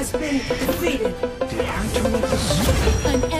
has been defeated. An